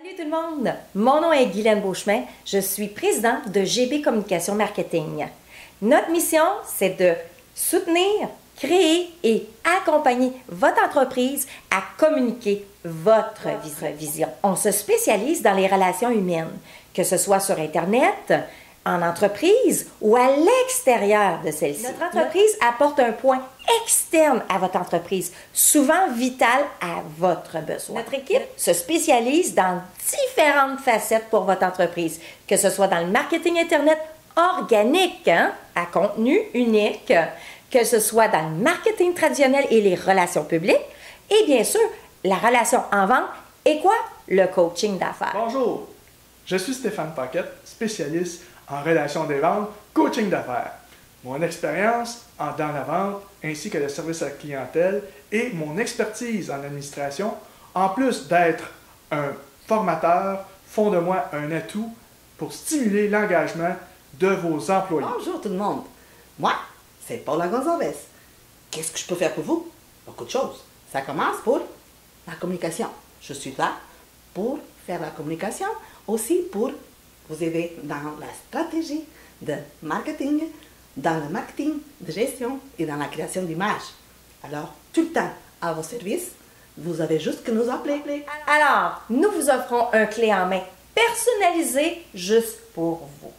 Salut tout le monde, mon nom est Guylaine Beauchemin, je suis présidente de GB Communication Marketing. Notre mission, c'est de soutenir, créer et accompagner votre entreprise à communiquer votre vision. On se spécialise dans les relations humaines, que ce soit sur Internet, en entreprise ou à l'extérieur de celle-ci. Notre entreprise apporte un point externe à votre entreprise, souvent vital à votre besoin. Notre équipe se spécialise dans différentes facettes pour votre entreprise, que ce soit dans le marketing Internet organique, hein, à contenu unique, que ce soit dans le marketing traditionnel et les relations publiques, et bien sûr, la relation en vente et quoi? Le coaching d'affaires. Bonjour, je suis Stéphane Paquette, spécialiste en relations des ventes, coaching d'affaires. Mon expérience en dans la vente ainsi que le service à la clientèle et mon expertise en administration, en plus d'être un formateur, font de moi un atout pour stimuler l'engagement de vos employés. Bonjour tout le monde. Moi, c'est Paula Gonzalez. Qu'est-ce que je peux faire pour vous? Beaucoup de choses. Ça commence pour la communication. Je suis là pour faire la communication, aussi pour vous aider dans la stratégie de marketing, dans le marketing de gestion et dans la création d'images. Alors, tout le temps à vos services, vous avez juste que nous appeler. Alors, nous vous offrons un clé en main personnalisé juste pour vous.